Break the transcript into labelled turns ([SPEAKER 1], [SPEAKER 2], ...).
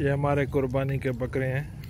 [SPEAKER 1] ये हमारे कुर्बानी के बकरे हैं।